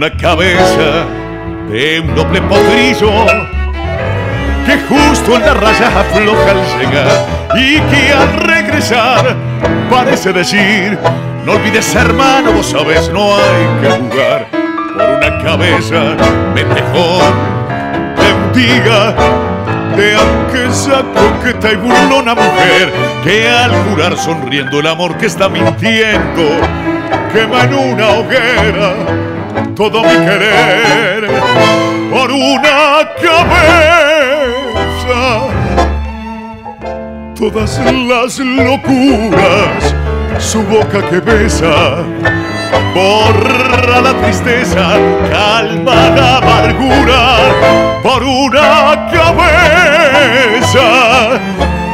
una cabeza de un doble potrillo que justo en la raya afloja al llegar y que al regresar parece decir no olvides hermano, vos sabes, no hay que jugar por una cabeza mejor de diga de aquella coqueta y burlona mujer que al jurar sonriendo el amor que está mintiendo quema en una hoguera todo mi querer por una cabeza. Todas las locuras, su boca que besa, borra la tristeza, calma la amargura por una cabeza.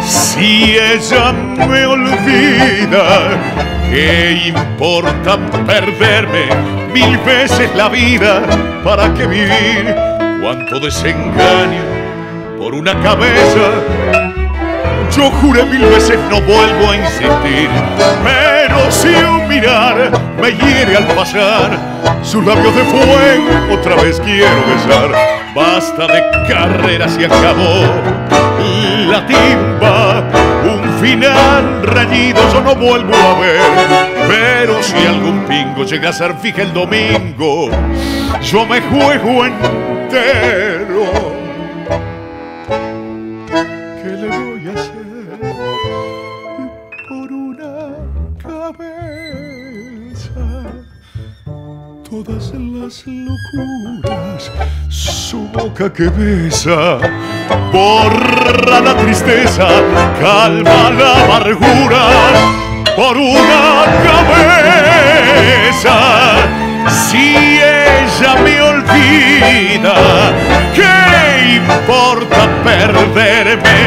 Si ella me olvida, ¿qué importa perderme mil veces la vida? ¿Para qué vivir? Cuánto desengaño por una cabeza. Yo juré mil veces no vuelvo a insistir, pero si un mirar me hiere al pasar, sus labios de fuego otra vez quiero besar. Basta de carreras y acabó la timba, un final rayido yo no vuelvo a ver. Pero si algún pingo llega a ser fija el domingo, yo me juego entero. ¿Qué le voy a hacer por una cabeza? Todas las locuras, su boca que besa, borra la tristeza, calma la amargura por una cabeza. Si ella me olvida, ¿qué importa perderme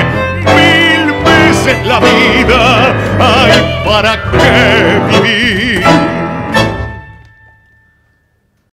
mil veces la vida? Ay, ¿para qué vivir?